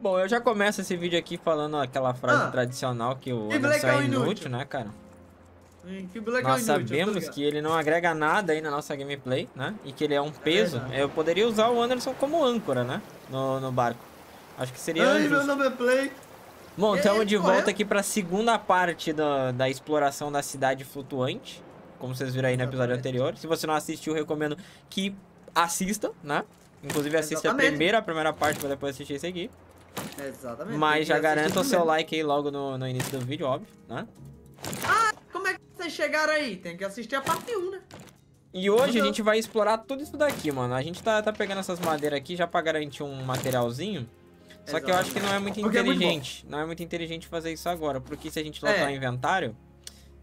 Bom, eu já começo esse vídeo aqui falando aquela frase Ah. tradicional que o Anderson é é inútil, inútil. né, cara? Que Black Nós é inútil, tô sabemos ligado. que ele não agrega nada aí na nossa gameplay, né? E que ele é um peso. verdade. eu poderia usar o Anderson como âncora, né? No, no barco. Acho que seria Ai, meu nome é Play. Bom, estamos de correu. volta aqui para a segunda parte da, da exploração da cidade flutuante. Como vocês viram aí no episódio anterior. Se você não assistiu, recomendo que assista, né? Inclusive assista a primeira, a primeira parte para depois assistir esse aqui. Exatamente. Mas já garanta o seu primeiro. like aí logo no, no início do vídeo, óbvio, né? Como é que vocês chegaram aí? Tem que assistir a parte 1, né? E hoje a Uhum. gente vai explorar tudo isso daqui, mano. A gente tá, tá pegando essas madeiras aqui já pra garantir um materialzinho. Só que eu acho que não é muito Porque é muito inteligente. não é muito inteligente fazer isso agora. Porque se a gente lotar É. o inventário,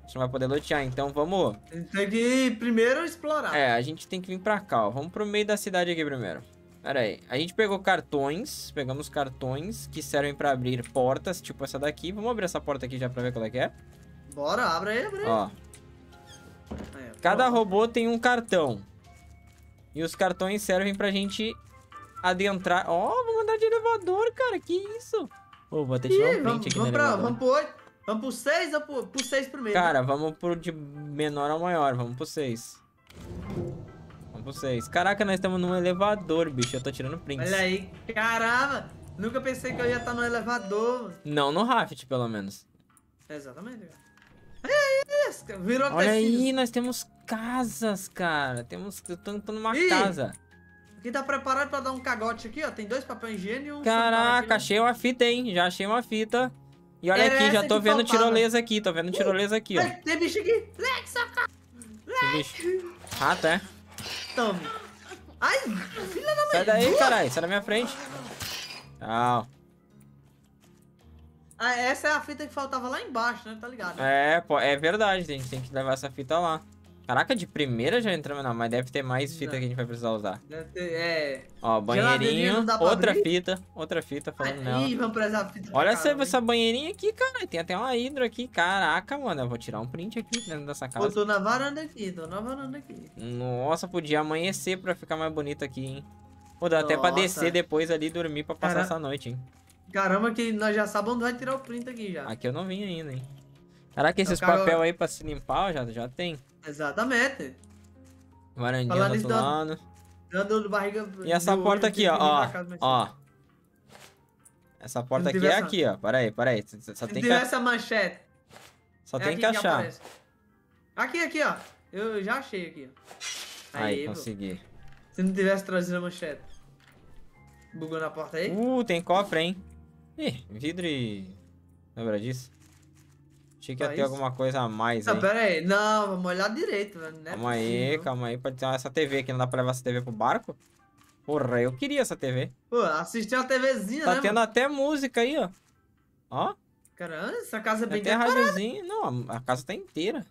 a gente não vai poder lotear. Então vamos. Tem que primeiro explorar. É, a gente tem que vir pra cá, ó. Vamos pro meio da cidade aqui primeiro. Pera aí. A gente pegou cartões. Pegamos cartões que servem pra abrir portas, tipo essa daqui. Vamos abrir essa porta aqui já pra ver qual é que é. Bora, abre aí, abre aí. Ó. Cada robô tem um cartão. E os cartões servem pra gente adentrar. Ó, vamos andar de elevador, cara. Que isso? Ô, vou até tirar Ih, um vamos, print aqui vamos, pra, elevador. vamos pro 8. Vamos pro 6 ou pro, pro 6 primeiro? Cara, vamos pro de menor ao maior. Vamos pro 6. 6. Caraca, nós estamos num elevador, bicho. Eu tô tirando prints. Olha aí, caramba. Nunca pensei que eu ia estar no elevador. Não no raft, pelo menos. Exatamente. É isso. Virou Olha tecido. aí, nós temos casas, cara. Temos. Eu tô, tô numa Ih, casa. Aqui tá preparado pra dar um cagote aqui, ó. Tem dois papel higiene e um... Caraca, celular achei uma fita, hein? Já achei uma fita. E olha Era aqui, já essa tô vendo faltava. tirolesa aqui, tô vendo tirolesa aqui, ó. Tem bicho aqui. Que bicho. Rato, é? Tome. Ai, filha da mãe. Sai daí, caralho, sai da minha frente. Tchau. Ah, essa é a fita que faltava lá embaixo, né? Tá ligado? É, pô, é verdade, a gente tem que levar essa fita lá. Caraca, de primeira já entramos, não, mas deve ter mais fita Não. que a gente vai precisar usar. Deve ter, é... Ó, banheirinho, não outra abrir? fita, outra fita falando nela. Ih, vamos precisar fita Olha essa, caramba, essa banheirinha aqui, cara, tem até uma hidro aqui. Caraca, mano, eu vou tirar um print aqui dentro dessa casa. Eu tô na varanda aqui, tô na varanda aqui. Nossa, podia amanhecer pra ficar mais bonito aqui, hein? Pô, dá até pra Nossa. descer depois ali e dormir pra passar Cara- essa noite, hein? Caramba, que nós já sabemos onde vai tirar o print aqui já. Aqui eu não vim ainda, hein? Caraca, esses cara- papel aí pra se limpar já, já tem. Exatamente. Varandinha do outro lado. Dando barriga... E essa porta aqui, ó, ó. Essa porta aqui é aqui, ó. Pera aí, pera aí. Só tem que, essa manchete... só é tem que achar. Aqui, aqui, ó. Eu já achei aqui, ó. Aí, pô. consegui. Se não tivesse trazido a manchete. Bugou na porta aí? Uh, tem cofre, hein? Ih, vidro e... Lembra disso? Achei que ia Só ter alguma coisa a mais Não, aí. pera aí. Não, vamos olhar direito, velho. Não é Calma aí, calma aí. Pode ter essa TV aqui. Não dá pra levar essa TV pro barco? Porra, eu queria essa TV. Pô, assistir uma TVzinha, Tá né, tendo mano? até música aí, ó. Ó, Caramba, essa casa é tem bem decorada. rádiozinho. Não, a casa tá inteira.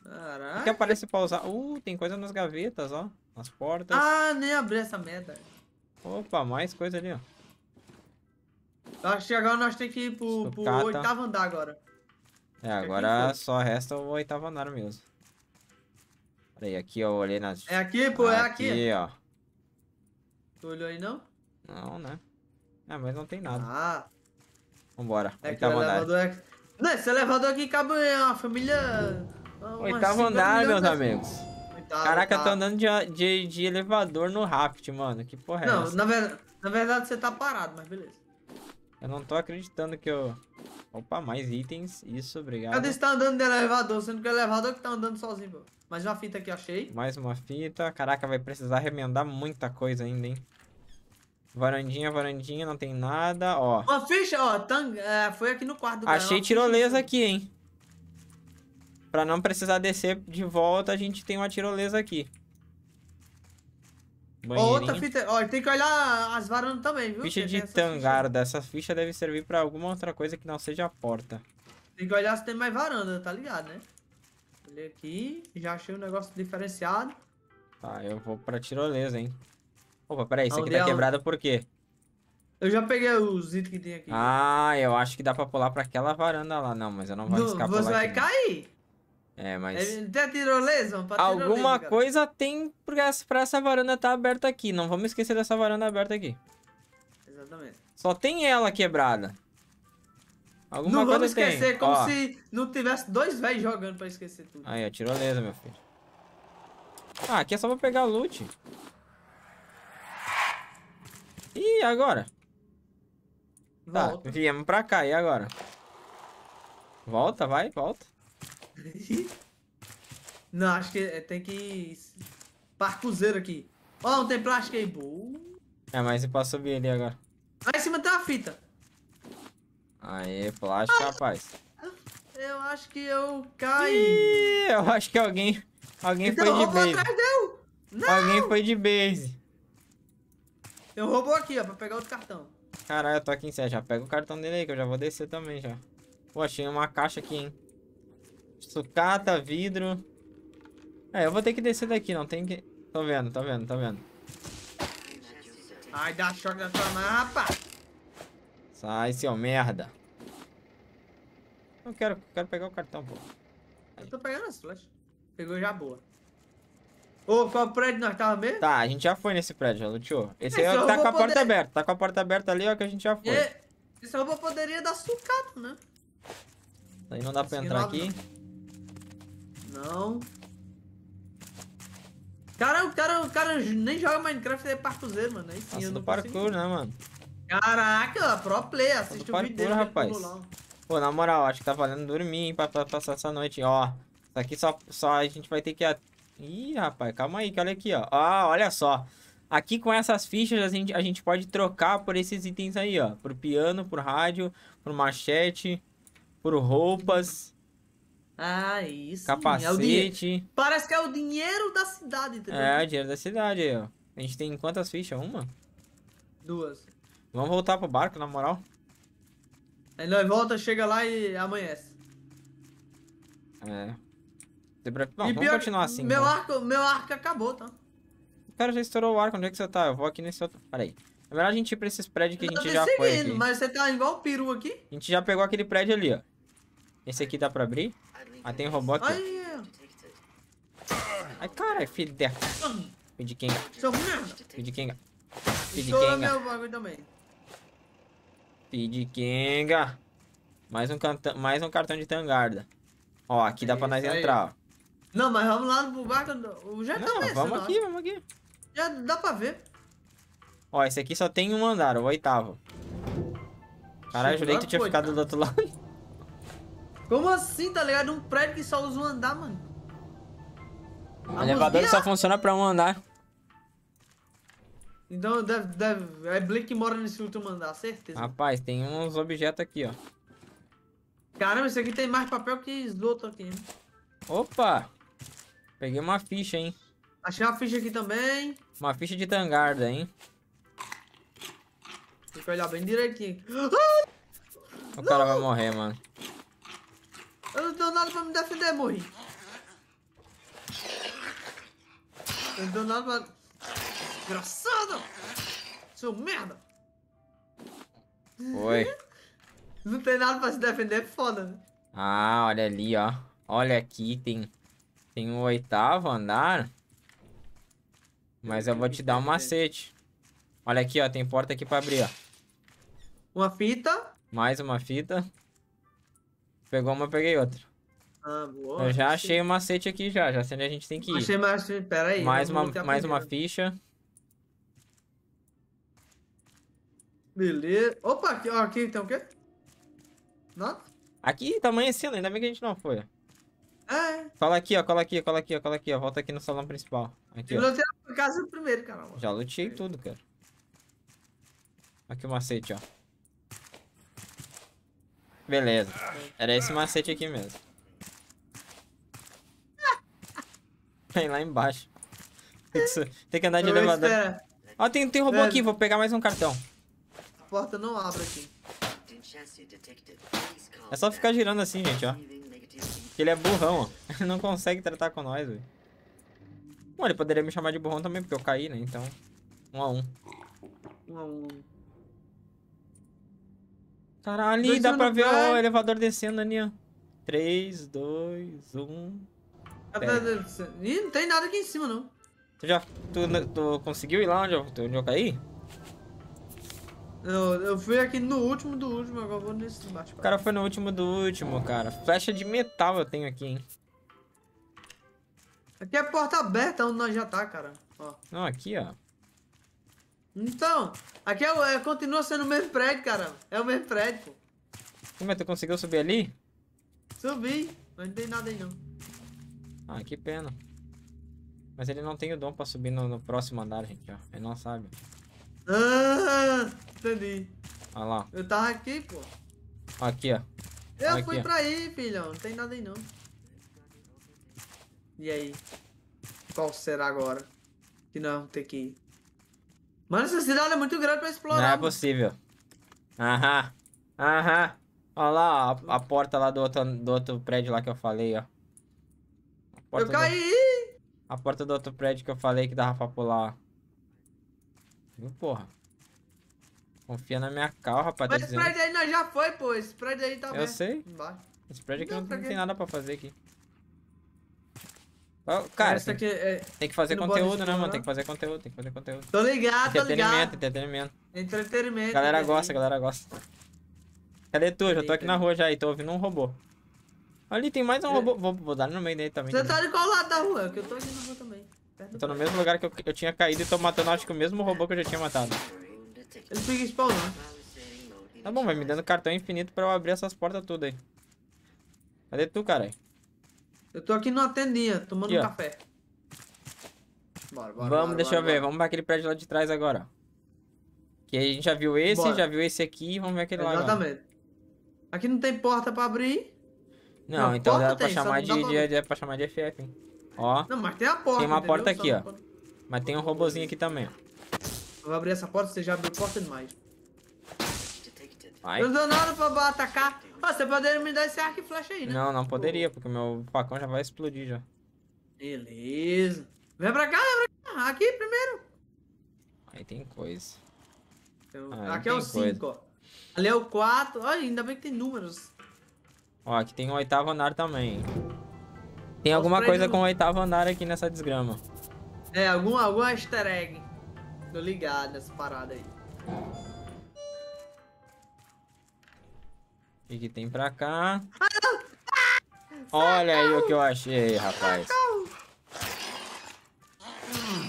O que Caraca. aparece pra usar? Uh, tem coisa nas gavetas, ó. Nas portas. Ah, nem abri essa merda. Opa, mais coisa ali, ó. Acho que agora nós temos que ir pro, pro oitavo andar agora. É, aqui agora só resta o oitavo andar mesmo. Peraí, aqui ó, eu olhei nas... É aqui, pô, é aqui. Aqui, ó. Tu olhou aí, não? Não, né? Ah, mas não tem nada. Ah, Vambora, é oitavo andar. elevador é... Não, esse elevador aqui cabe uma família... umas Oitavo 50 andar, meus de- amigos. Oitavo, Caraca, oitavo. tô andando de, de, de elevador no Raft, mano. Que porra é Não, essa? na verdade, na verdade você tá parado, mas beleza. Eu não tô acreditando que eu... Opa, mais itens. Isso, obrigado. Cadê você tá andando de elevador, sendo que o elevador que tá andando sozinho, pô. Mais uma fita aqui, achei. Mais uma fita. Caraca, vai precisar remendar muita coisa ainda, hein? Varandinha, varandinha, não tem nada. Ó, Uma ficha, ó, tang, é, foi aqui no quarto do achei tirolesa aqui, hein? Pra não precisar descer de volta, a gente tem uma tirolesa aqui. Ó, outra fita, ó, tem que olhar as varandas também, viu? Ficha de tem essas ficha deve servir pra alguma outra coisa que não seja a porta. Tem que olhar se tem mais varanda, tá ligado, né? Olhei aqui, já achei um negócio diferenciado. Tá, eu vou pra tirolesa, hein? Opa, peraí, isso aqui tá é quebrado por quê? Eu já peguei os itens que tem aqui. Ah, eu acho que dá pra pular pra aquela varanda lá. Não, mas eu não vou arriscar você vai aqui. cair. É, mas... É, tem a tirolesa, Alguma coisa tem pra essa, varanda tá aberta aqui. Não vamos esquecer dessa varanda aberta aqui. Exatamente. Só tem ela quebrada. Alguma não vamos esquecer, tem. como Ó. se não tivesse dois velhos jogando pra esquecer tudo. Aí, ó, tirolesa, meu filho. Ah, aqui é só pra pegar loot. Ih, agora? Tá, Volta. viemos pra cá, e agora? Volta, vai, volta. Não, acho que é- tem que... Parcuzeiro aqui. Ó, não tem plástico aí, boa. É, mas e pra subir ali agora? Lá em cima tem uma fita. Aê, plástico, rapaz. Eu acho que eu caí. Ih, eu acho que alguém... Alguém Então, foi de roubou base. atrás. Não. Alguém foi de base. Eu roubou aqui, ó, pra pegar outro cartão. Caralho, eu tô aqui em cima. Já pega o cartão dele aí, que eu já vou descer também já. Pô, achei uma caixa aqui, hein. Sucata, vidro. É, eu vou ter que descer daqui, não tem que... Tô vendo, tô vendo, tô vendo. Ai, dá choque na tua mão, rapaz. Sai, seu merda. Eu quero, quero pegar o cartão, pô. Eu tô pegando as flechas. Pegou já boa. Ô, qual prédio nós tava mesmo? Tá, a gente já foi nesse prédio, já luteou. Esse aí Esse é o eu que tá com a porta poder- aberta. Tá com a porta aberta ali, ó, que a gente já foi. E, esse robô poderia dar sucata, né? Aí não dá pra Esse entrar aqui. Não. Cara, o cara, o cara nem joga Minecraft, é parkourzeiro, mano. Aí sim, Nossa, eu do não consigo. parkour, né, mano? Caraca, pro play, assiste o vídeo dele. parkour, ele rapaz. Pô, na moral, acho que tá valendo dormir, hein, pra, pra passar essa noite. Ó, isso aqui só, só a gente vai ter que... Ih, rapaz, calma aí, que olha aqui, ó. Ó, olha só. Aqui com essas fichas a gente, a gente pode trocar por esses itens aí, ó. Por piano, por rádio, por machete, por roupas, Ah, isso. É capacete. Parece que é o dinheiro da cidade, entendeu? É, o dinheiro da cidade aí, ó. A gente tem quantas fichas? Uma? Duas. Vamos voltar pro barco, na moral. Aí nós volta, chega lá e amanhece. É. Bom, e vamos pior, continuar assim. Meu então. arco, meu arco acabou, tá? O cara já estourou o arco, onde é que você tá? Eu vou aqui nesse outro. Pera aí. É melhor a gente ir pra esses prédios que a Eu gente te já foi seguindo, aqui. mas você tá igual o peru aqui. A gente já pegou aquele prédio ali, ó. Esse aqui dá pra abrir? Ah, tem robô aqui. Ai, caralho, filho de... Filho de quem? Filho de quem? Filho de. Filho de. Mais um, canta... Mais um cartão de tangarda. Ó, aqui dá pra nós Isso aí. entrar, ó. Não, mas vamos lá no barco. O já tá Não, começando, vamos aqui, vamos aqui. Já dá pra ver. Ó, esse aqui só tem um andar, o oitavo. Caralho, jurei que tu tinha ficado do outro lado. Como assim, tá ligado? Um prédio que só usa um andar, mano. O elevador só funciona pra um andar. Então deve, deve. É Blake que mora nesse último andar, certeza. Rapaz, tem uns objetos aqui, ó. Caramba, esse aqui tem mais papel que esgoto aqui. Hein? Opa! Peguei uma ficha, hein? Achei uma ficha aqui também. Uma ficha de tangarda, hein? Tem que olhar bem direitinho O cara vai morrer, mano. Eu não tenho nada pra me defender, morri. Eu não tenho nada pra. Desgraçado! Seu merda! Foi. Não tem nada pra se defender, é foda, né? Ah, olha ali, ó. Olha aqui, tem... Tem o oitavo andar. Mas eu vou te dar um macete. Olha aqui, ó. Tem porta aqui pra abrir, ó. Uma fita. Mais uma fita. Pegou uma, peguei outra. Ah, boa. Eu já achei o macete aqui já. Já sei onde a gente tem que ir. Achei mais. Pera aí. Mais uma, mais uma primeiro. ficha. Beleza. Opa, aqui, ó, aqui tem o quê? Nada? Aqui tá amanhecendo, ainda bem que a gente não foi. É. Cola aqui, ó, cola aqui, cola aqui, cola aqui, ó. Volta aqui no salão principal. Aqui, Eu lutei a casa primeiro, caramba. Já lutei tudo, cara. Aqui o macete, ó. Beleza. Era esse macete aqui mesmo. Tem lá embaixo. Tem que, andar de elevador. Ó, tem, tem robô É. aqui, vou pegar mais um cartão. A porta não abre aqui. É só ficar girando assim, gente, ó. Que ele é burrão, ó. Ele não consegue tratar com nós, velho. Bom, ele poderia me chamar de burrão também, porque eu caí, né? Então, um a um. Um a um. Caralho, ali Dois dá pra ver o elevador descendo ali, ó. 3, 2, 1. Ih, não tem nada aqui em cima, não. Tu já tu, tu conseguiu ir lá onde eu, onde eu caí? Eu, eu fui aqui no último do último, agora vou nesse bate O cara foi no último do último, cara. Flecha de metal eu tenho aqui, hein. Aqui é porta aberta onde nós já tá, cara. Ó. Não, aqui, ó. Então, aqui é, o- é- continua sendo o mesmo prédio, cara. É o mesmo prédio, pô. Ih, Mas tu conseguiu subir ali? Subi, mas não tem nada aí não. Ah, que pena. Mas ele não tem o dom pra subir no, no próximo andar, gente, ó. Ele não sabe. Ah, entendi. Olha lá. Eu tava aqui, pô. Aqui, ó. Eu Aqui, fui ó. pra aí, filhão. Não tem nada aí não. E aí? Qual será agora? Que nós vamos ter que ir. Mano, essa cidade é muito grande pra explorar. Não é possível. Aham. Aham. Olha lá, a, a porta lá do outro, do outro prédio lá que eu falei, ó. Eu do, caí! a porta do outro prédio que eu falei que dava pra pular, ó. Viu, porra? Confia na minha cal, rapaz. Tá Mas esse dizendo. prédio aí nós já foi, pô. Esse prédio aí tá Eu aberto. sei. Embaixo. Esse prédio aqui Não, não, não tem nada pra fazer aqui. Cara, Essa tem, é... tem que fazer conteúdo, né, mano? Tem que fazer conteúdo, tem que fazer conteúdo. Tô ligado, tô Entretenimento, ligado. entretenimento. Entretenimento. A galera gosta, galera gosta. Cadê tu? Já tô aqui na rua já e tô ouvindo um robô. Ali tem mais um É. robô. Vou, vou dar no meio dele também. Você tá de qual lado da rua? Que eu tô aqui na rua também. Eu tô no mesmo lugar que eu, eu tinha caído e tô matando, acho que o mesmo robô que eu já tinha matado. Ele fica spawnando. Tá bom, vai me dando cartão infinito pra eu abrir essas portas tudo aí. Cadê tu, caralho? Eu tô aqui numa tendinha, tomando um café. Bora, bora, Vamos, bora, deixa eu ver. Vamos pra aquele prédio lá de trás agora. Que a gente já viu esse, já viu esse aqui, vamos ver aquele lá agora. Exatamente. Aqui não tem porta pra abrir. Não, Não, então dá pra tem, só chamar não dá de, pra de, pra chamar de FF, hein. Ó, Não, mas tem a porta. Tem uma entendeu? porta Só aqui, não ó. mas tem um robozinho aqui também, ó. Eu vou abrir essa porta, você já abriu porta demais. Vai. Eu não dou nada pra atacar. Ó, você poderia me dar esse arco e flecha aí, né? Não, não poderia, porque o meu facão já vai explodir já. Beleza. Vem pra cá, vem pra cá. Aqui primeiro. Aí tem coisa. Eu- Ah, aqui é o tem coisa. 5, ó. Ali é o 4. Olha, ainda bem que tem números. Ó, aqui tem um oitavo andar também. Tem Os alguma coisa com o oitavo andar aqui nessa desgrama. É, algum, algum easter egg. Tô ligado nessa parada aí. O que, tem pra cá? Olha aí o que eu achei, rapaz.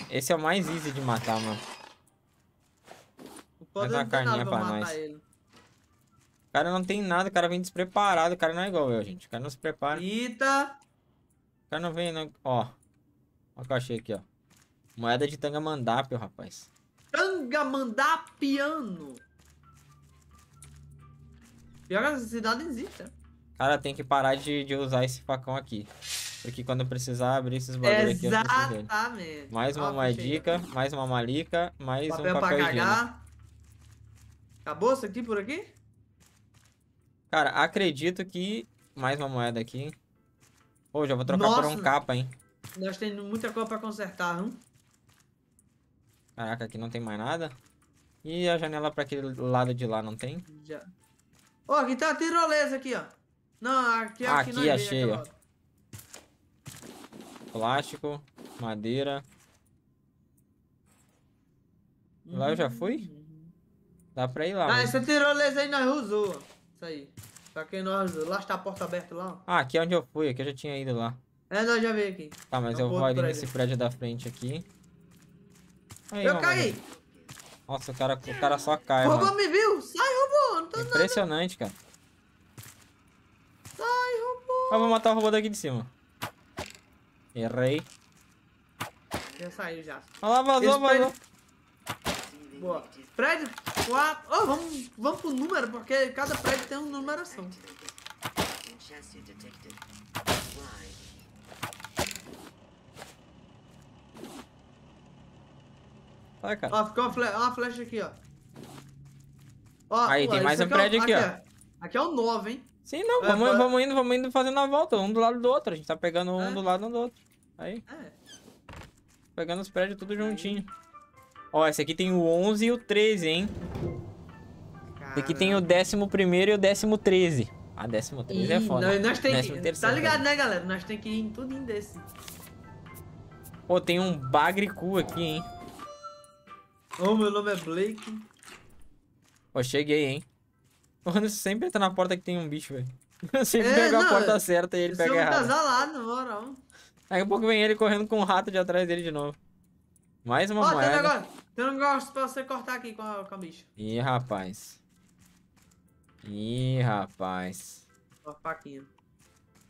Esse é o mais easy de matar, mano. O poder uma carninha pra nós. ele. O cara não tem nada, o cara vem despreparado. O cara não é igual eu, gente. O cara não se prepara. Eita. O cara não vem, não. Ó. Ó o que eu achei aqui, ó. Moeda de Tangamandápio, rapaz. Tangamandapiano. Pior que essa cidade existe, né? Cara, tem que parar de, de usar esse facão aqui. Porque quando eu precisar abrir esses bagulho aqui, eu preciso dele. Exatamente. Mais uma moedica, mais uma malica, mais Papel um pra papel higiênico. cagar. Acabou isso aqui por aqui? Cara, acredito que... Mais uma moeda aqui. Pô, já vou trocar por um Nossa. capa, hein? Nós temos muita coisa pra consertar, hum? Caraca, aqui não tem mais nada. E a janela pra aquele lado de lá não tem? Já. Ó, aqui tá a tirolesa aqui, ó. Não, aqui é aqui aqui achei, ó. Plástico, madeira. Lá eu já fui? Dá pra ir lá. Ah, essa tirolesa aí nós usou, ó. Isso aí. Pra quem nós usou. Lá está a porta aberta lá, ó. Ah, aqui é onde eu fui. Aqui eu já tinha ido lá. É, nós já veio aqui. Tá, mas É eu vou ali prédio. nesse prédio da frente aqui. Aí, Eu ó, caí! mano. Nossa, o cara, o cara só cai, robô mano. me viu! Sai, robô! Não tô nada. Impressionante, cara. Sai, robô! Eu vou matar o robô daqui de cima. Errei. Já saiu já. Olha lá, vazou, Esse vazou. prédio- Boa. Prédio 4. Ó, vamos, vamos pro número, porque cada prédio tem uma numeração. Vai, cara. Ó, ficou uma, fle uma flecha aqui, ó. Ó, Aí, tem mais um aqui é prédio aqui, ó. ó. Aqui é o 9, hein? Sim, não, É, vamos, pode- vamos indo, vamos indo fazendo a volta, um do lado do outro. A gente tá pegando um É. do lado um do outro. Aí, É. pegando os prédios tudo juntinho. Ó, esse aqui tem o 11 e o 13, hein? Esse aqui tem o 11 primeiro e o 13 13. Ah, 13 13 é foda. Nós, nós tem que, tá ligado, né, galera? Nós tem que ir em tudo em desse. Pô, tem um bagricu aqui, hein? Ô, meu nome é Blake. Ó, cheguei, hein? O Anderson sempre entra na porta que tem um bicho, velho. Eu sempre É, pego a não, porta certa e ele é pega um errado. casalado, na moral. Daqui a pouco vem ele correndo com um rato de atrás dele de novo. Mais uma Ó, tem um moeda. negócio. Tem um negócio pra você cortar aqui com a, com a bicha. Ih, rapaz. Ih, rapaz. Com a faquinha.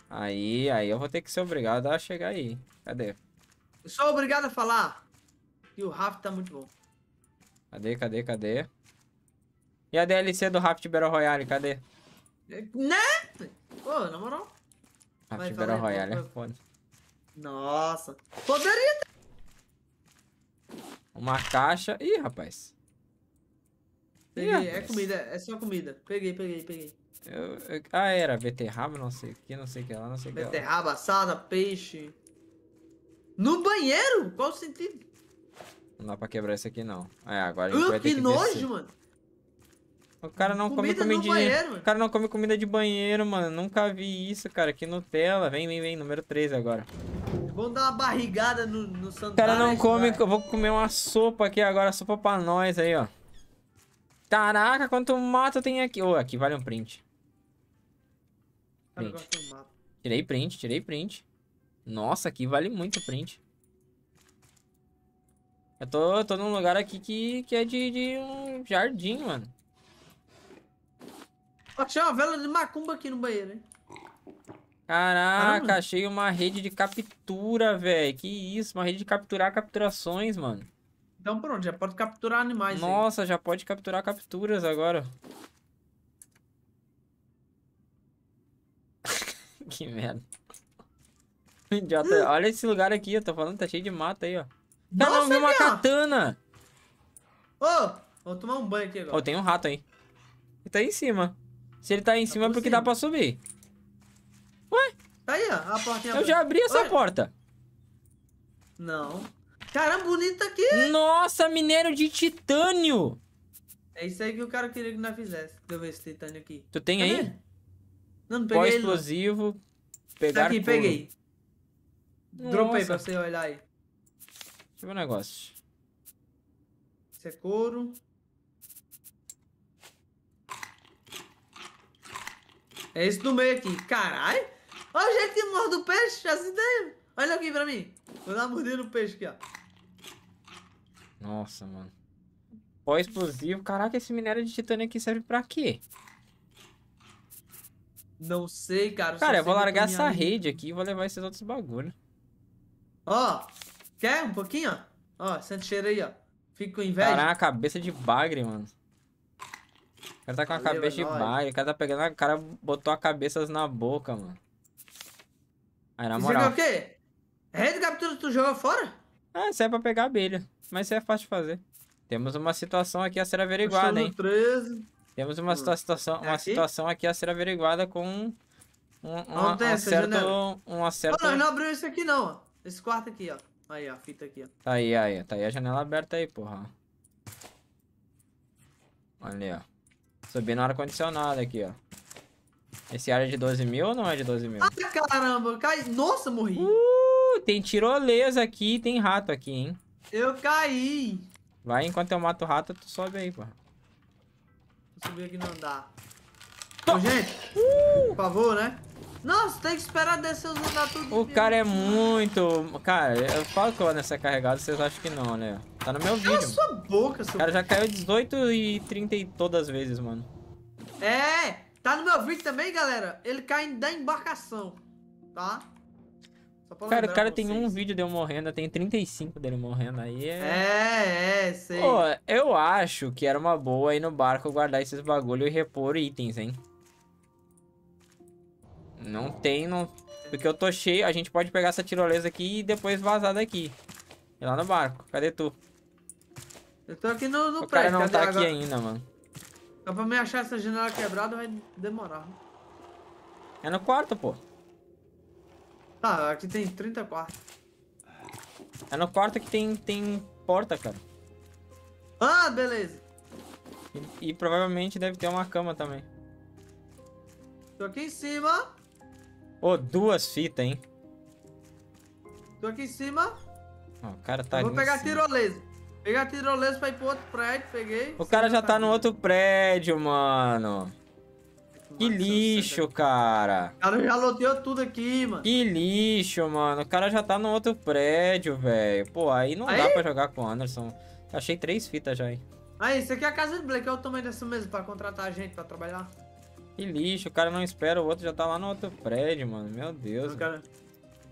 Aí, aí eu vou ter que ser obrigado a chegar aí. Cadê? Eu sou obrigado a falar que o raft tá muito bom. Cadê, cadê, cadê? E a DLC do Raft Battle Royale, cadê? É, Né? Pô, na moral. Raft Battle Royale é foda. Nossa. Poderia ter. Uma caixa. Ih, rapaz. Peguei, Ih, é rapaz. comida, é só comida. Peguei, peguei, peguei. Eu- eu- Ah, era beterraba, não sei o que, não sei o que lá, não sei o que lá. Beterraba, assada, peixe. No banheiro? Qual o sentido? Não dá pra quebrar isso aqui, não. É, agora a gente Uh, vai ter que que nojo, descer. mano. O cara não come Comida comidinha. banheiro. O cara não come comida de banheiro, mano. Nunca vi isso, cara. Que Nutella. Vem, vem, vem. Número 3 agora. Vamos dar uma barrigada no, no O cara não come. vai. Eu vou comer uma sopa aqui agora. Sopa pra nós aí, ó. Caraca, quanto mato tem aqui. Ô, aqui vale um print. Print. Tirei print, tirei print. Nossa, aqui vale muito print. Eu tô, tô num lugar aqui que, que é de, de um jardim, mano. Achei uma vela de macumba aqui no banheiro, hein? Caraca, Caramba. achei uma rede de captura, velho. Que isso, uma rede de capturar capturações, mano. Então pronto, já pode capturar animais aí. Nossa, já pode capturar capturas agora. que merda. Idiota, olha esse lugar aqui, eu tô falando, tá cheio de mata aí, ó. Não Nossa, vi uma katana. Ô, vou tomar um banho aqui agora. Ó, tem um rato aí. Ele tá aí em cima. Se ele tá aí em cima é por porque cima. dá pra subir. Tá aí, ó, a portinha Eu já abri essa porta. Não. Caramba, bonito aqui. Nossa, minério de titânio. É isso aí que o cara queria que nós fizesse. Deixa eu ver esse titânio aqui. Tu tem aí? Não, não Pó peguei não. explosivo. Tá Pegar aqui, peguei. Dropei Nossa. pra você olhar aí. Deixa eu ver um negócio. Isso é couro. É esse do meio aqui. Caralho! Olha o jeito que morde o peixe, as ideias. Olha aqui pra mim. Vou dar uma mordida no peixe aqui, ó. Nossa, mano. Pó explosivo. Caraca, esse minério de titânio aqui serve pra quê? Não sei, cara. Cara, eu vou largar essa minha- rede aqui e vou levar esses outros bagulho. Ó, quer um pouquinho, ó? Ó, sente cheiro aí, ó. Fica com inveja. Caraca, cabeça de bagre, mano. Cara tá com a Valeu, cabeça é de bagre. O cara tá pegando. a- cara botou a cabeça na boca, mano. Aí, na Isso moral. o quê? Rede de captura tu jogou fora? Ah, isso é pra pegar abelha. Mas isso é fácil de fazer. Temos uma situação aqui a ser averiguada, hein? no 13. Temos uma, Hum. situa- situação, É uma aqui? situação aqui a ser averiguada com um, um, um, um certo. Um Ó, certo. nós não abriu esse aqui não. Esse quarto aqui, ó. Aí, ó, a fita aqui, ó. Tá aí, aí. Tá aí a janela aberta aí, porra. Olha ó. Subi no ar-condicionado aqui, ó. Esse ar é de 12 mil ou não é de 12 mil? Ai, caramba, cai. Nossa, morri. Uh, tem tirolesa aqui tem rato aqui, hein? Eu caí. Vai enquanto eu mato o rato, tu sobe aí, porra. Vou subir aqui no andar. Tô. Ô, gente, por favor, né? Nossa, tem que esperar descer os andar tudo. O cara é muito. Cara, eu falo que o Anderson é carregado, vocês acham que não, né? Tá no meu Cala vídeo. sua boca, seu... Cara já caiu 18 e 30 e todas as vezes, mano. É, tá no meu vídeo também, galera. Ele cai da embarcação, tá? Cara, o cara tem vocês. um vídeo dele morrendo, tem 35 dele morrendo. Aí é. É, é, sei. Pô, eu acho que era uma boa ir no barco guardar esses bagulho e repor itens, hein? Não tem, não. Porque eu tô cheio, a gente pode pegar essa tirolesa aqui e depois vazar daqui. Ir lá no barco. Cadê tu? Eu tô aqui no, no o cara prédio. não cadê? tá aqui Agora- ainda, mano. Só pra me achar essa janela quebrada vai demorar. É no quarto, pô. Tá, aqui tem 30 quartos. É no quarto que tem, tem porta, cara. Ah, beleza. E, e provavelmente deve ter uma cama também. Tô aqui em cima. Ô, duas fitas, hein? Tô aqui em cima. Ó, o cara tá Eu vou ali em pegar tirolesa. Peguei a tirolesa pra ir pro outro prédio, peguei. O cara já tá no outro prédio, mano. Que lixo, cara. O cara já loteou tudo aqui, mano. Que lixo, mano. O cara já tá no outro prédio, velho. Pô, aí não Aí? dá pra jogar com o Anderson. Achei três fitas já, hein. Aí, isso aqui é a casa do Blake, é o tamanho dessa mesa pra contratar a gente pra trabalhar. Que lixo, o cara não espera, o outro já tá lá no outro prédio, mano. Meu Deus. O cara...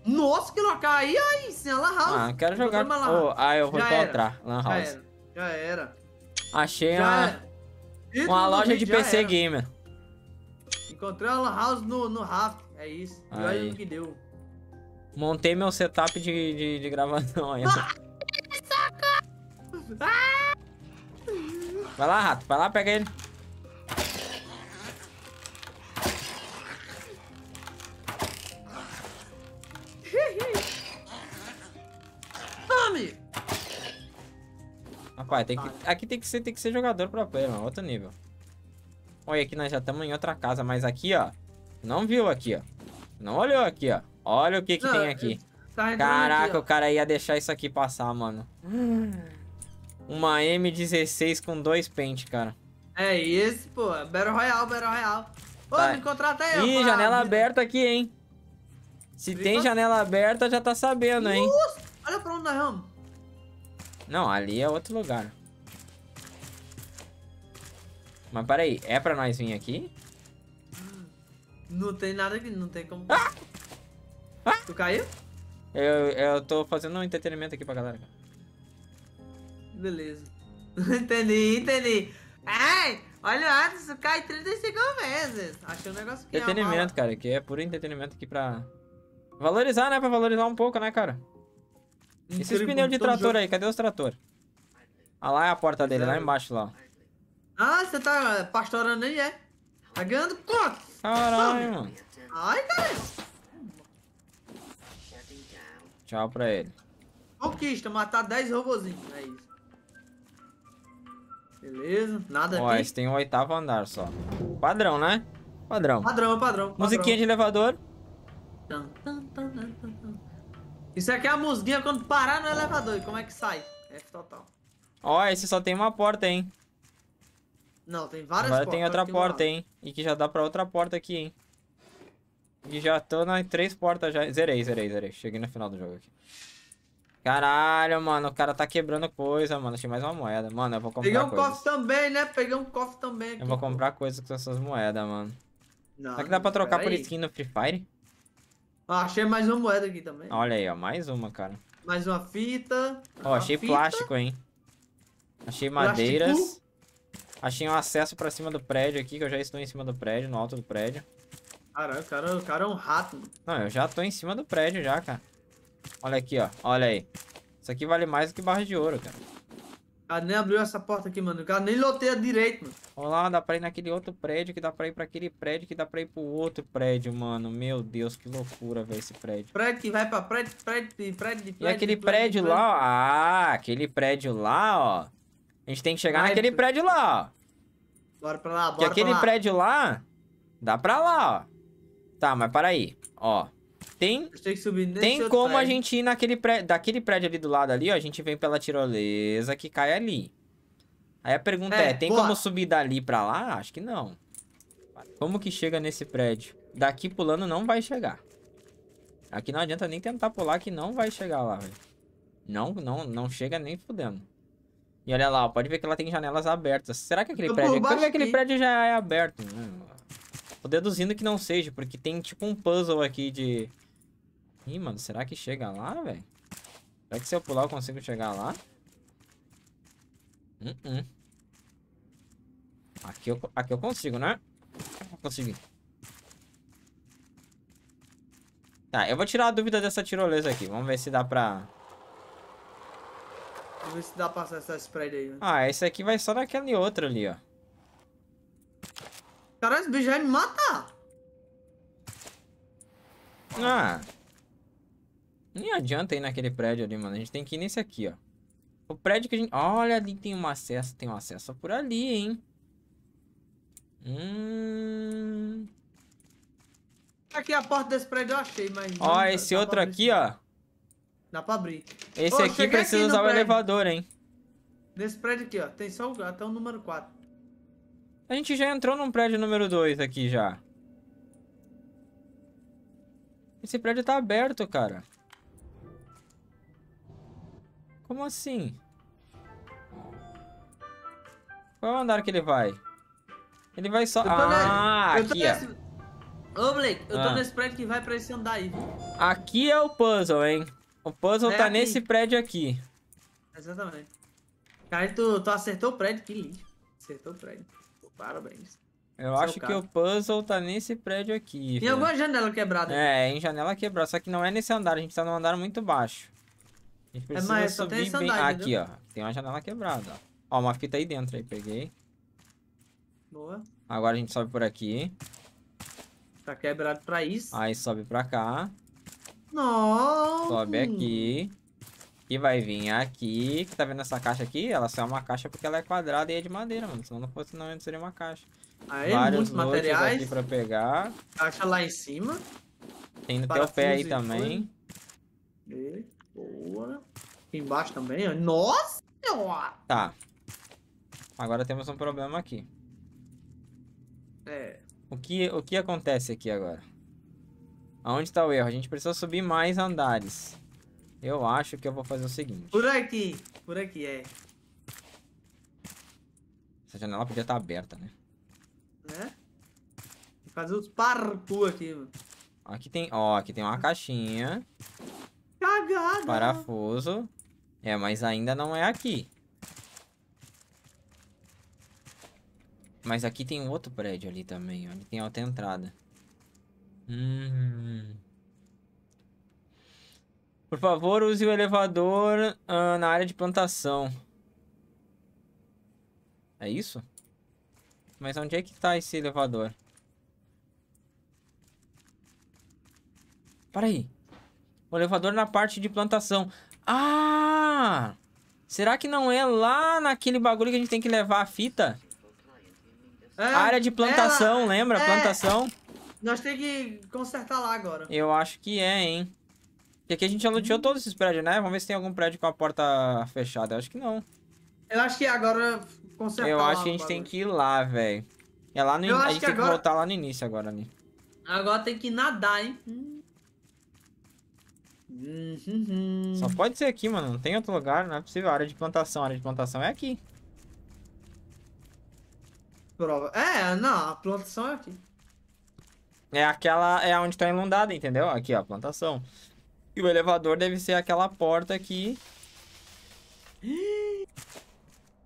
Nossa, que local aí, aí sim, a Lan House. Ah, quero jogar. Oh, ah, eu vou Já encontrar. Lan Já House. era, já era. Achei Já uma, era. Uma loja de PC era. Gamer. Encontrei a Lan House no, no raft, é isso. E olha no que deu. Montei meu setup de, de, de gravação aí. Vai lá, rato. Vai lá, pega ele. Rapaz, tem que, aqui tem que, ser, tem que ser jogador pro player, mano. Outro nível. Olha, aqui nós já estamos em outra casa, mas aqui, ó. Não viu aqui, ó. Não olhou aqui, ó. Olha o que que Não, tem aqui. Tá Caraca, aqui, o cara ia deixar isso aqui passar, mano. Uma M16 com dois pente, cara. É esse, pô. Battle Royale, Battle Royale. Ô, Tá. me contrata aí. Ih, janela aberta aqui, hein? Se Viva- tem janela aberta, já tá sabendo, hein? Nossa, olha pra onde nós vamos. Não, ali é outro lugar. Mas peraí, é pra nós vir aqui? Não tem nada aqui, não tem como. Ah! Tu caiu? Eu, eu tô fazendo um entretenimento aqui pra galera. Beleza. entendi, entendi. Ai, olha o Anderson, cai 35 vezes. Achei um negócio que é Entretenimento, cara, que é puro entretenimento aqui pra... Valorizar, né? Pra valorizar um pouco, né, cara? Esses Incrível, pneus de trator jogo- aí, cadê os trator? Ah, lá é a porta dele, lá embaixo, lá. ó. Ah, você tá pastorando aí, é? Tá ganhando quanto? Caralho, mano. Ai, cara. Tchau pra ele. Conquista, matar 10 robozinhos. É isso. Beleza, nada Ó, aqui. esse tem o oitavo andar só. Padrão, né? Padrão. Padrão, padrão. padrão. Musiquinha de elevador. Tan, tan, Isso aqui é a musguinha quando parar no elevador. E como é que sai? F total. Ó, esse só tem uma porta, hein? Não, tem várias Agora portas. tem outra porta, hein? E que já dá pra outra porta aqui, hein? E já tô nas três portas já. Zerei, zerei, zerei. Cheguei no final do jogo aqui. Caralho, mano. O cara tá quebrando coisa, mano. Achei mais uma moeda. Mano, eu vou comprar Peguei um coisas. cofre também, né? Peguei um cofre também aqui. Eu vou comprar coisas com essas moedas, mano. Não, Será que dá pra trocar por aí. skin no Free Fire? Ah, achei mais uma moeda aqui também. Olha aí, ó. Mais uma, cara. Mais uma fita. Ó, Uma achei fita. plástico, hein? Achei Plástico? madeiras. Achei um acesso pra cima do prédio aqui, que eu já estou em cima do prédio, no alto do prédio. Caralho, o cara, o cara é um rato, mano. Não, eu já tô em cima do prédio já, cara. Olha aqui, ó. Olha aí. Isso aqui vale mais do que barra de ouro, cara. Cara nem abriu essa porta aqui, mano. O cara nem loteia direito, mano. Olha lá, dá pra ir naquele outro prédio, que dá pra ir pra aquele prédio, que dá pra ir pro outro prédio, mano. Meu Deus, que loucura, velho, esse prédio. Prédio que vai pra prédio, prédio, prédio, de E prédio. aquele prédio, prédio de lá, ó. Ah, aquele prédio lá, ó. A gente tem que chegar Vai, naquele prédio lá, ó. Bora pra lá, bora aquele pra lá. prédio lá, dá pra lá, ó. Tá, mas peraí. Ó, tem, A tem tem como a prédio. gente ir naquele prédio, daquele prédio ali do lado ali, ó. A gente vem pela tirolesa que cai ali. Aí a pergunta é, É, tem boa. como subir dali pra lá? Acho que não. Como que chega nesse prédio? Daqui pulando não vai chegar. Aqui não adianta nem tentar pular que não vai chegar lá, velho. Não, não, não chega nem fudendo. E olha lá, ó, pode ver que ela tem janelas abertas. Será que aquele prédio... Que aquele prédio já é aberto, né? Tô deduzindo que não seja, porque tem tipo um puzzle aqui de... Ih, mano, será que chega lá, velho? Será que se eu pular eu consigo chegar lá? Uh -uh. Aqui, eu, aqui eu consigo, né? Consegui. Tá, eu vou tirar a dúvida dessa tirolesa aqui. Vamos ver se dá pra... Vamos ver se dá pra acessar esse prédio aí, mano. Ah, esse aqui vai só naquele outro ali, ó. Caralho, esse bicho vai me matar. Ah. Nem adianta ir naquele prédio ali, mano. A gente tem que ir nesse aqui, ó. O prédio que a gente... Olha, ali tem um acesso. Tem um acesso por ali, hein. Hum... Aqui a porta desse prédio eu achei, mas... Ó, esse dá outro aqui, ó. Dá pra abrir. Esse Ô, aqui precisa usar o prédio. elevador, hein. Nesse prédio aqui, ó. Tem só o, até o número 4. A gente já entrou num prédio número 2 aqui já. Esse prédio tá aberto, cara. Como assim? Qual é o andar que ele vai? Ele vai só... Tô Ah, tô aqui, ó. nesse... Ô, Blake, eu tô Ah. nesse prédio que vai pra esse andar aí, viu? Aqui é o puzzle, hein? O puzzle É tá aqui. nesse prédio aqui. Exatamente. Cara, tu, tu acertou o prédio, que lindo. Acertou o prédio. Parabéns. Eu acho que o puzzle tá nesse prédio aqui. Tem alguma janela quebrada. É, em janela quebrada. Só que não é nesse andar, a gente tá num andar muito baixo. A gente precisa mas só subir bem... andar, aqui, ó. Tem uma janela quebrada, ó. Ó, uma fita aí dentro aí, peguei. Boa. Agora a gente sobe por aqui. Tá quebrado pra isso. Aí sobe pra cá. Não. Sobe aqui. E vai vir aqui. Que tá vendo essa caixa aqui? Ela só é uma caixa porque ela é quadrada e é de madeira, mano. Se não fosse, não seria uma caixa. Aí, Vários muitos materiais. aqui pra pegar. Caixa lá em cima. Tem no teu pé aí também. E, boa. Aqui embaixo também, ó. Nossa senhora! Tá. Agora temos um problema aqui. É. O que, o que acontece aqui agora? Aonde tá o erro? A gente precisa subir mais andares. Eu acho que eu vou fazer o seguinte. Por aqui. Por aqui, é. Essa janela podia estar aberta, né? Né? Fazer os parkour aqui, mano. Aqui tem, ó, aqui tem uma caixinha, Cagada. parafuso. É, mas ainda não é aqui. Mas aqui tem um outro prédio ali também. Ali tem outra entrada. Hum. Por favor, use o elevador ah, na área de plantação. É isso? Mas onde é que tá esse elevador? Para aí. O elevador na parte de plantação. Ah! Será que não é lá naquele bagulho que a gente tem que levar a fita? É, área de plantação, ela- lembra? é, Plantação. Nós temos que consertar lá agora. Eu acho que é, hein? Porque aqui a gente já luteou todos esses prédios, né? Vamos ver se tem algum prédio com a porta fechada. Eu acho que não. Eu acho que agora consertar Eu acho que a gente tem que ir lá, velho. É lá no in- A gente que tem que agora- voltar lá no início agora ali. Agora tem que nadar, hein? Hum. Uhum. Só pode ser aqui, mano. Não tem outro lugar, não é possível. A área de plantação. A área de plantação é aqui. Prova. É, não, a plantação é aqui. É aquela. É onde tá inundada, entendeu? Aqui, ó, plantação. E o elevador deve ser aquela porta aqui.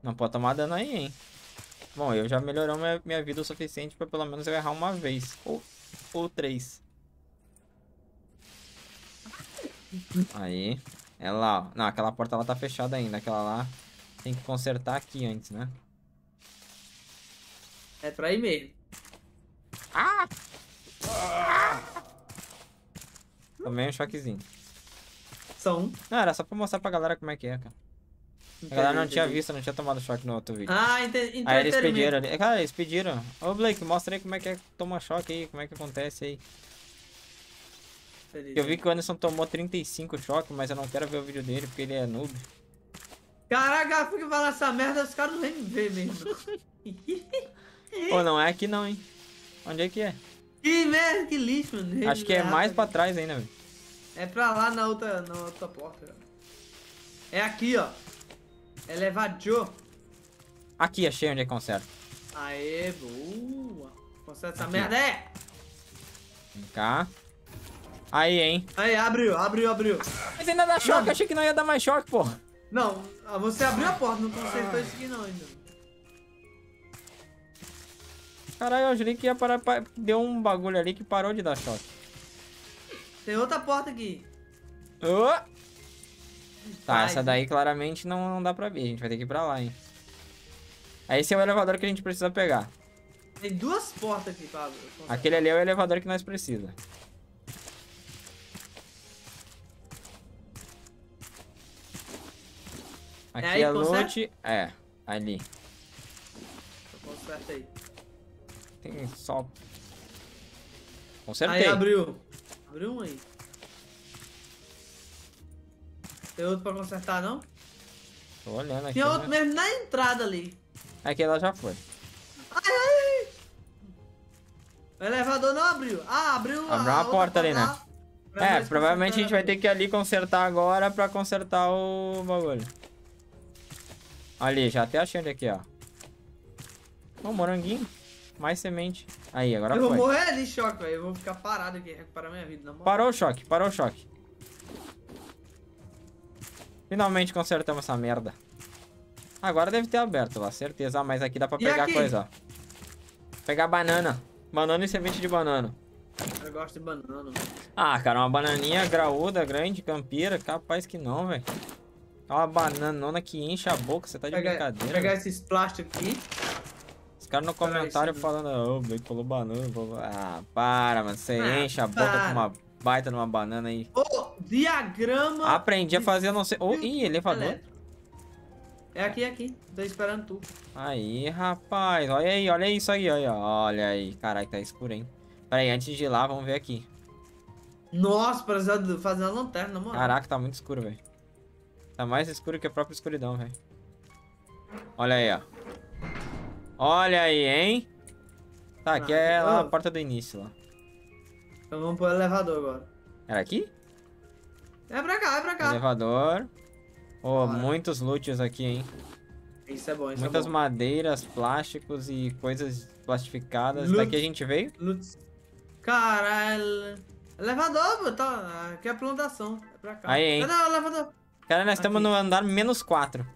Não pode tomar dano aí, hein? Bom, eu já melhorou minha, minha vida o suficiente pra pelo menos eu errar uma vez. Ou, ou três. Aí. É lá, ó. Não, aquela porta lá tá fechada ainda. Aquela lá tem que consertar aqui antes, né? É pra ir mesmo. Tomei um choquezinho. Só um. Não, era só pra mostrar pra galera como é que é, cara. A galera não tinha visto, não tinha tomado choque no outro vídeo. Ah, ente Aí eles pediram ali. Cara, eles pediram. Ô Blake, mostra aí como é que é que toma choque aí, como é que acontece aí. Eu vi que o Anderson tomou 35 choques, mas eu não quero ver o vídeo dele porque ele é noob. Caraca, fica falando essa merda, os caras não vêm me ver mesmo. Pô, não é aqui não, hein? Onde é que é? que merda, que lixo, mano. Acho que é mais pra trás ainda, velho. É pra lá na outra, na outra porta. É aqui, ó. Elevador. Aqui, achei onde é que conserta. Aê, boa. Conserta essa merda, é. Vem cá. Aí, hein? Aí, abriu, abriu, abriu. Mas ainda dá choque, Não. achei que não ia dar mais choque, pô. Não, ah, você abriu a porta, não consertou isso aqui não ainda. Caralho, eu jurei que ia parar. pa- Deu um bagulho ali que parou de dar choque. Tem outra porta aqui. Ô! Tá, essa daí claramente não, não dá pra ver. A gente vai ter que ir pra lá, hein? Aí Esse é o elevador que a gente precisa pegar. Tem duas portas aqui, Pablo. Aquele ali é o elevador que nós precisamos. Aqui aí, é loot. É, ali. Conserta aí. Tem só. Aí Consertei. abriu. Abriu um aí. Tem outro pra consertar, não? Tô olhando aqui. Tinha outro né? mesmo na entrada ali. Aqui ela já foi. Ai, ai! O elevador não abriu. Ah, abriu Abriu a outra porta ali, né? É, provavelmente a gente vai ter que ir ali consertar agora pra consertar o bagulho. Ali, já até achei onde aqui, ó. Ó, moranguinho. Mais semente. Aí, agora Eu vou foi. morrer de choque, velho. Eu vou ficar parado aqui, recuperar minha vida. Parou o choque, parou o choque. Finalmente consertamos essa merda. Agora deve ter aberto lá, certeza. Ah, mas aqui dá pra E pegar aqui? coisa, ó. Pegar banana. Banana e semente de banana. Eu gosto de banana. Ah, cara, uma bananinha graúda, grande, campira. Capaz que não, velho. É uma bananona que enche a boca, você tá de Pegar, brincadeira. pegar esses plásticos aqui. Os caras no comentário falando, ô, oh, falou banana. falou- Ah, para, mano. Você Ah, enche a boca para. com uma baita numa banana aí. Ô, diagrama. Aprendi a fazer, não sei. Oh, ih, elevador. É aqui, é aqui. Tô esperando tu. Aí, rapaz. Olha aí, olha isso aí, olha. Olha aí. Caralho, tá escuro, hein? Pera aí, antes de ir lá, vamos ver aqui. Nossa, precisa de fazer uma lanterna, mano. Caraca, tá muito escuro, velho. Tá mais escuro que a própria escuridão, velho. Olha aí, ó. Olha aí, hein? Tá, aqui é lá a Ah. porta do início, lá. Então vamos pro elevador agora. Era aqui? É pra cá, é pra cá. Elevador. Oh, Bora. muitos loots aqui, hein? Isso é bom, isso Muitas é bom. madeiras, plásticos e coisas plastificadas. Loot. Daqui a gente veio. Lutz. Caralho. Elevador, pô, tá. Aqui é a plantação. É pra cá. Aí, hein? Cadê o elevador? Cara, nós estamos no andar menos 4.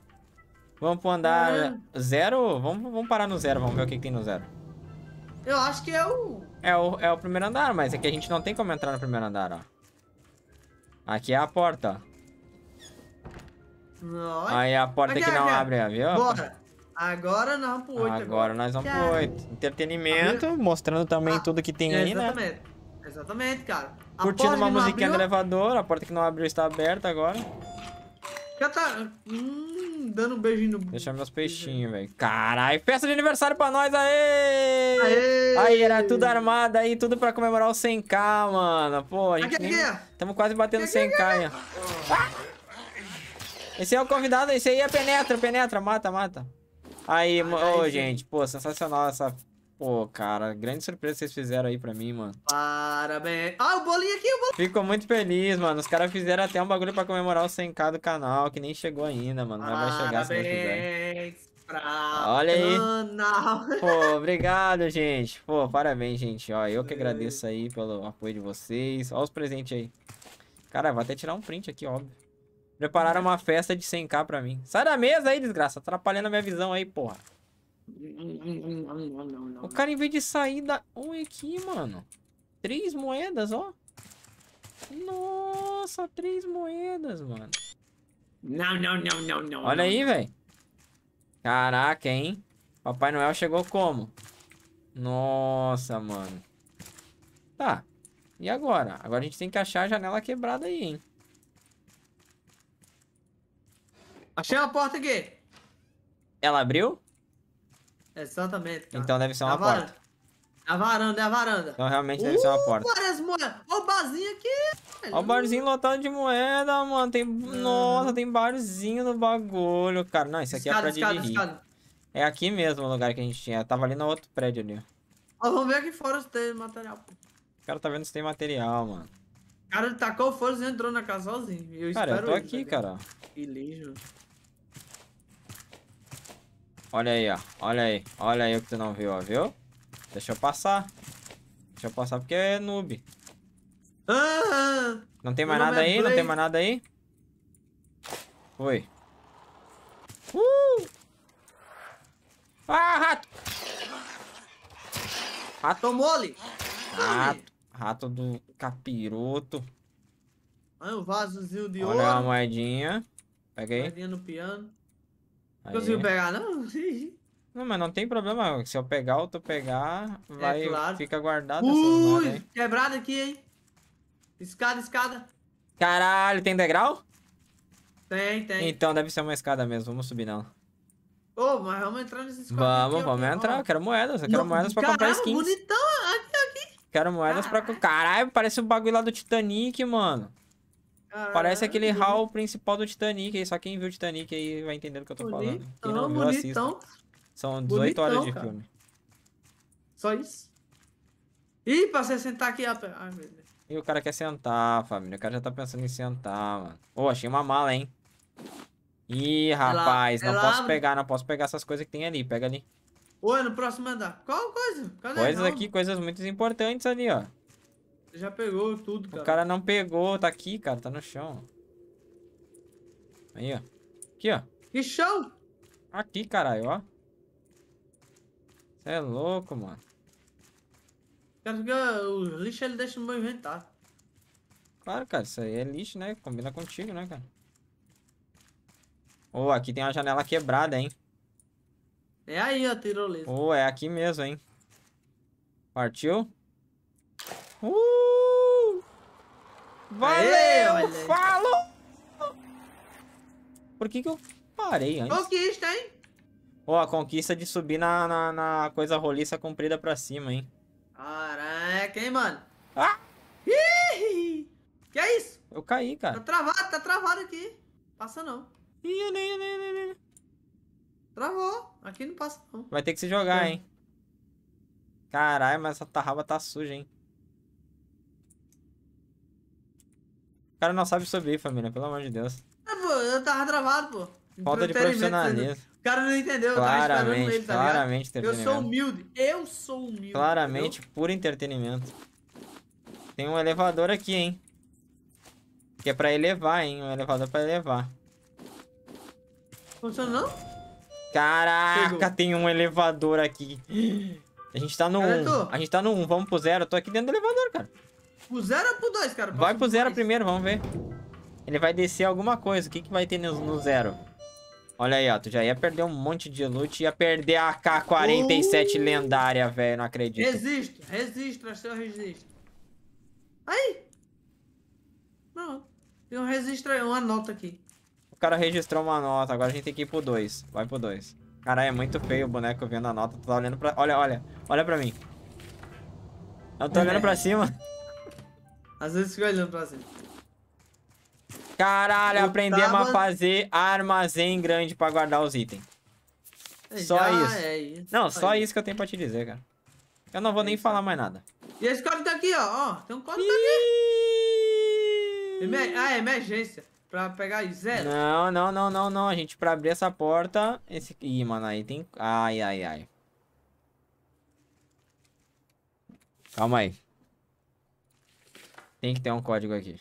Vamos pro andar Caramba. zero? Vamos, vamos parar no zero, vamos ver o que, que tem no zero. Eu acho que é o. É o, é o primeiro andar, mas é que a gente não tem como entrar no primeiro andar, ó. Aqui é a porta, ó. Não, Aí a porta Aqui, que não abre, viu? Bora. Agora nós vamos pro 8 Agora nós vamos pro Cara, 8. Entretenimento, mostrando também Ah, tudo que tem aí, né? Exatamente. Exatamente, cara. A Curtindo uma não musiquinha do abriu, elevador, a porta que não abriu está aberta agora. Já tá. Hum, dando um beijinho no. Deixa meus peixinhos, velho. Caralho, festa de aniversário pra nós, aê! Aê! Aí, era tudo armado aí, tudo pra comemorar o 100k, mano. Pô, a gente Aqui, nem... aqui. Tamo quase batendo 100k aí, ó. Ah! Esse é o convidado, esse aí é Penetra, Penetra, mata, mata. Aí, ô, sim. gente, pô, sensacional essa... Pô, cara, grande surpresa que vocês fizeram aí pra mim, mano. Parabéns. Ah, o bolinho aqui, o bolinho. Fico muito feliz, mano. Os caras fizeram até um bagulho pra comemorar o 100k do canal, que nem chegou ainda, mano. Mas vai chegar se Deus quiser. Parabéns pra Olha aí. canal. Pô, obrigado, gente. Pô, parabéns, gente. Ó, eu que agradeço aí pelo apoio de vocês. Ó os presentes aí. Cara, vou até tirar um print aqui, óbvio. Prepararam uma festa de 100k pra mim. Sai da mesa aí, desgraça. Atrapalhando a minha visão aí, porra. O cara, em vez de sair da... Olha aqui, mano. Três moedas, ó. Nossa, três moedas, mano. Não, não, não, não, não. Olha não. aí, velho. Caraca, hein? Papai Noel chegou como? Nossa, mano. Tá. E agora? Agora a gente tem que achar a janela quebrada aí, hein? Achei uma porta aqui. Ela abriu? Exatamente, cara. Então deve ser uma É a varanda. porta. A varanda, é a varanda. Então realmente deve ser uma Uh, porta. Várias moedas. Ó o barzinho aqui. velho. Ó o barzinho lotado de moeda, mano. Tem... Nossa, tem barzinho no bagulho, cara. Não, isso aqui Escada, é pra escada, escada. É aqui mesmo o lugar que a gente tinha. Eu tava ali no outro prédio ali. ó. Ó, vamos ver aqui fora se tem material. pô. O cara tá vendo se tem material, mano. O cara tacou o fogo e entrou na casa sozinho. Eu Cara, eu tô ele, aqui, tá cara. Que lixo. Olha aí, ó. Olha aí. Olha aí o que tu não viu, ó. Viu? Deixa eu passar. Deixa eu passar porque é noob. Ah, Não tem mais nada é aí? Não tem mais nada aí? Foi. Uh! Ah, rato! Rato. ali. Rato. Rato do capiroto. Aí um vasozinho de Olha a ouro. moedinha. Pega aí. Moedinha no piano. Conseguiu pegar, não? Não, mas não tem problema. Se eu pegar ou tu pegar, vai, claro. fica guardado. Ui, quebrado aqui, hein? Escada, escada. Caralho, tem degrau? Tem, tem. Então deve ser uma escada mesmo. Vamos subir nela. Ô, mas vamos entrar nesse escada Vamos, aqui, vamos entrar. ó. Eu quero moedas. Eu quero Não, moedas pra comprar caramba, skins. bonitão. Aqui, aqui. Quero moedas pra. Caralho. Caralho, parece o bagulho lá do Titanic, mano. Parece aquele hall principal do Titanic aí. Só quem viu o Titanic aí vai entender do que eu tô falando. Quem não Bonitão, viu, assista. bonitão. São 18 horas de Bonitão, cara. filme. Só isso. Ih, você sentar aqui. Ai, meu Deus. E o cara quer sentar, família. O cara já tá pensando em sentar, mano. Ô, achei uma mala, hein? Ih, rapaz, não ela posso abre? pegar, não posso pegar essas coisas que tem ali. Pega ali. Oi, no próximo andar. Qual coisa? Cadê? Coisas Não, aqui, coisas muito importantes ali, ó. Você já pegou tudo, O cara. cara não pegou, tá aqui, cara, tá no chão. Aí, ó. Aqui, ó. Que chão! Aqui, caralho, ó. Você é louco, mano. Quero que o lixo ele deixa no meu inventário. Claro, cara, isso aí é lixo, né? Combina contigo, né, cara? Ô, aqui tem uma janela quebrada, hein? É aí, ó, tirolesa. Ô, é aqui mesmo, hein? Partiu? Uh! Valeu! Aê. Falou! Por que que eu parei antes? Conquista, hein? Ó, a conquista de subir na, na, na coisa roliça comprida pra cima, hein? Caraca, hein, mano? Ah! Ih! Que é isso? Eu caí, Tá cara. travado, tá travado aqui. Passa não. Ih, olha aí, olha aí. Travou. Aqui não passa não. Vai ter que se jogar, É. hein? Caralho, mas essa tarraba tá suja, hein? O cara não sabe subir, família, pelo amor de Deus. Ah, pô, eu tava travado, pô. Falta de Entretenimento, profissionalismo. O cara não entendeu, eu tava esperando Claramente, ele, tá claramente Eu sou humilde. Eu sou humilde. Claramente, puro entretenimento. Tem um elevador aqui, hein? Que é pra elevar, hein? Um elevador pra elevar. entendeu? Funcionou? Caraca, Chegou. tem um elevador aqui. A gente tá no Cadê 1. tu? A gente tá no 1, vamos pro 0. Eu tô aqui dentro do elevador, cara. Pro zero ou pro dois, cara? Vai pro 0 dois? primeiro, vamos ver. Ele vai descer alguma coisa. O que, que vai ter no, zero? Olha aí, ó. Tu já ia perder um monte de loot. Ia perder a AK-47 Uh! lendária, velho. Não acredito. Resisto, resisto, acho que eu resisto. Aí! Não. Tem um registro aí, uma nota aqui. O cara registrou uma nota. Agora a gente tem que ir pro 2. Vai pro 2. Caralho, é muito feio o boneco vendo a nota. Tu tá olhando pra... Olha, olha. Olha pra mim. Eu tô olhando pra cima. Às vezes fica olhando pra cima. Caralho, Eu aprendemos a tava- fazer armazém grande pra guardar os itens. Só Já isso. É isso. Não, só isso que eu tenho pra te dizer, cara. Eu não vou nem isso. falar mais nada. E esse código tá aqui, ó. ó tem um código aqui. Emer- Ah, emergência. Pra pegar zero. Não, não, não, não, não. A gente, pra abrir essa porta... Esse... Ih, mano, aí tem... Ai, ai, ai. Calma aí. Tem que ter um código aqui.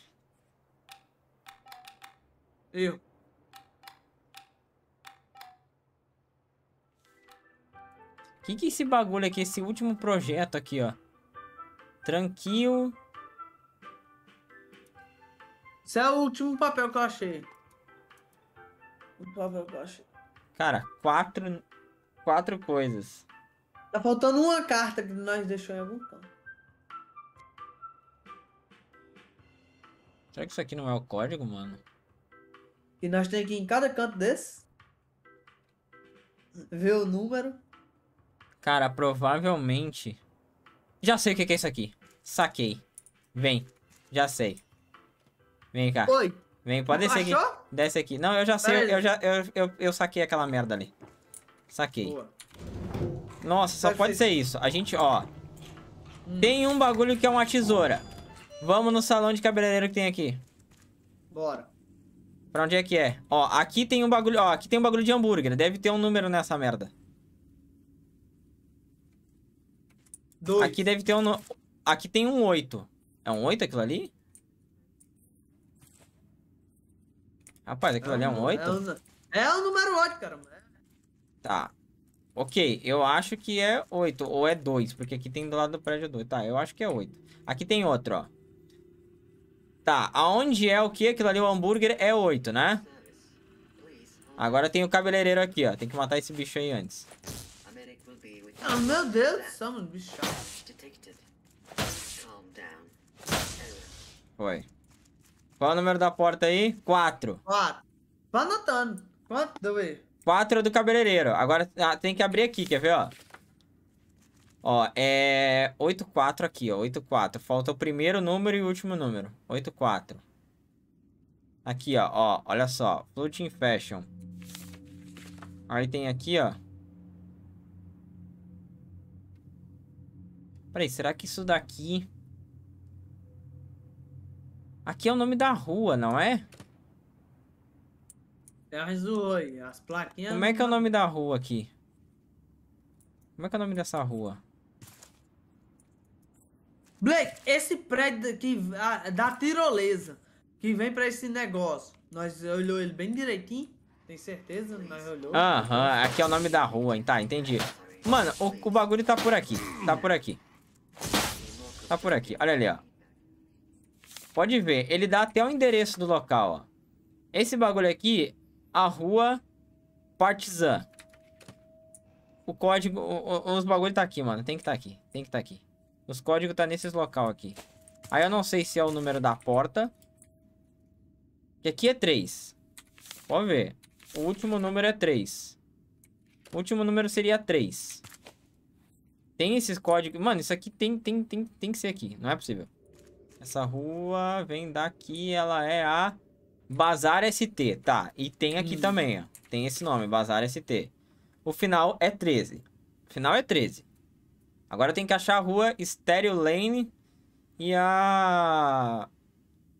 Eu. Que que é esse bagulho aqui? Esse último projeto aqui, ó. Tranquilo. Esse é o último papel que eu achei. O papel que eu achei. Cara, quatro... Quatro coisas. Tá faltando uma carta que nós deixamos em algum canto. Será que isso aqui não é o código, mano? E nós temos que ir em cada canto desse. Ver o número. Cara, provavelmente... Já sei o que é isso aqui. Saquei. Vem. Já sei. Vem cá. Oi. Vem, pode descer aqui. Desce aqui. Não, eu já sei. Eu já eu, eu, eu saquei aquela merda ali. Saquei. Boa. Nossa, só pode ser isso. A gente, ó. Hum. Tem um bagulho que é uma tesoura. Vamos no salão de cabeleireiro que tem aqui. Bora. Pra onde é que é? Ó, aqui tem um bagulho. Ó, aqui tem um bagulho de hambúrguer. Deve ter um número nessa merda. Dois. Aqui deve ter um. Aqui tem um 8. É um 8 aquilo ali? Rapaz, aquilo ali é um nu- 8? É o, nu- é o número 8, cara. Tá. Ok, eu acho que é 8 ou é 2, porque aqui tem do lado do prédio 2. Tá, eu acho que é 8. Aqui tem outro, ó. Tá, aonde é o que? Aquilo ali, o hambúrguer, é 8, né? Agora tem o cabeleireiro aqui, ó. Tem que matar esse bicho aí antes. Ah, meu Deus do céu. Bicho. Foi. Qual é o número da porta aí? 4. Quatro. Vai anotando. Quanto? Deixa eu ver. 4 é do cabeleireiro. Agora ah, tem que abrir aqui, quer ver, ó? Ó, é 84 aqui, ó. 84. Falta o primeiro número e o último número. 84. Aqui, ó, ó, olha só. Floating Fashion. Aí tem aqui, ó. Peraí, será que isso daqui... Aqui é o nome da rua, não é? Aí. As plaquinhas. Como é que é o nome da rua aqui? Como é que é o nome dessa rua? Blake, esse prédio aqui ah, da tirolesa que vem pra esse negócio. Nós olhou ele bem direitinho. Tem certeza? Nós olhou. Aham, aqui é o nome da rua, tá, entendi. Mano, o, o bagulho tá por aqui. Tá por aqui. Tá por aqui. Olha ali, ó. Pode ver, ele dá até o endereço do local, ó. Esse bagulho aqui, a rua Partizan. O código, os bagulho tá aqui, mano. Tem que tá aqui, tem que tá aqui. Os códigos tá nesses local aqui. Aí eu não sei se é o número da porta. Que aqui é 3. Pode ver. O último número é 3. O último número seria 3. Tem esses códigos. Mano, isso aqui tem, tem, tem, tem que ser aqui. Não é possível. Essa rua vem daqui. Ela é a Bazar ST. Tá. E tem aqui Hum. também, ó. Tem esse nome, Bazar ST. O final é 13. O final é 13. Agora tem que achar a rua Stereo Lane e a.